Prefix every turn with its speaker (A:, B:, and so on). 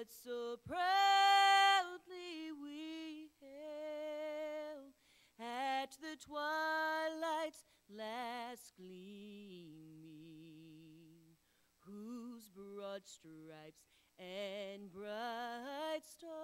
A: but so proudly we hail at the twilight's last gleaming, whose broad stripes and bright stars.